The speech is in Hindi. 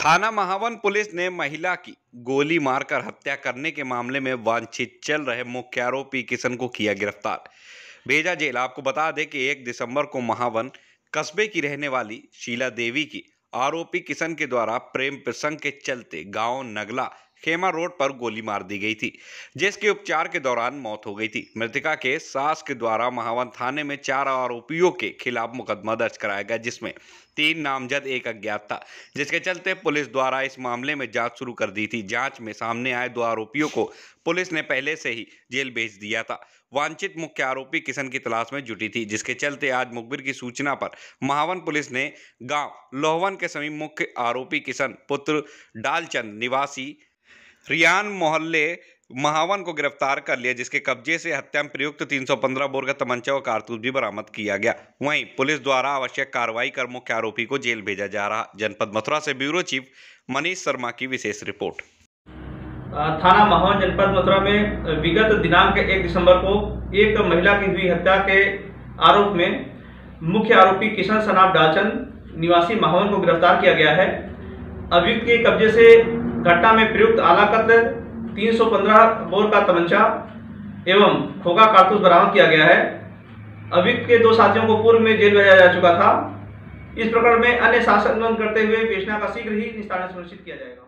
थाना महावन पुलिस ने महिला की गोली मारकर हत्या करने के मामले में वांछित चल रहे मुख्य आरोपी किशन को किया गिरफ़्तार। भेजा जेल। आपको बता दें कि एक दिसंबर को महावन कस्बे की रहने वाली शीला देवी की आरोपी किशन के द्वारा प्रेम प्रसंग के चलते गाँव नगला खेमा रोड पर गोली मार दी गई थी, जिसके उपचार के दौरान मौत हो गई थी। मृतका के सास के द्वारा महावन थाने में चार आरोपियों के खिलाफ मुकदमा दर्ज कराया गया, जिसमें तीन नामजद, एक अज्ञात था, जिसके चलते पुलिस द्वारा इस मामले में जाँच शुरू कर दी थी। जाँच में सामने आए दो आरोपियों को पुलिस ने पहले से ही जेल भेज दिया था। वांछित मुख्य आरोपी किशन की तलाश में जुटी थी, जिसके चलते आज मुखबिर की सूचना पर महावन पुलिस ने गाँव लोहवन के समीप मुख्य आरोपी किशन, पुत्र डालचंद, निवासी रियान मोहल्ले महावन को गिरफ़्तार कर लिया, जिसके कब्जे से हत्या में प्रयुक्त 315 बोर का तमंचा और कारतूस भी बरामद किया गया। वहीं पुलिस द्वारा आवश्यक कार्रवाई कर मुख्य आरोपी को जेल भेजा जा रहा। जनपद मथुरा से ब्यूरो चीफ मनीष शर्मा की विशेष रिपोर्ट। थाना महावन जनपद मथुरा में विगत दिनांक एक दिसंबर को एक महिला की हुई हत्या के आरोप में मुख्य आरोपी किशन सनाब डालचंद निवासी महावन को गिरफ़्तार किया गया है। अभियुक्त के कब्जे से घटना में प्रयुक्त आला कत्ल 315 बोर का तमंचा एवं खोखा कारतूस बरामद किया गया है। अभियुक्त के दो साथियों को पूर्व में जेल भेजा जा चुका था। इस प्रकरण में अन्य शासन करते हुए बेचना का शीघ्र ही निस्तारण सुनिश्चित किया जाएगा।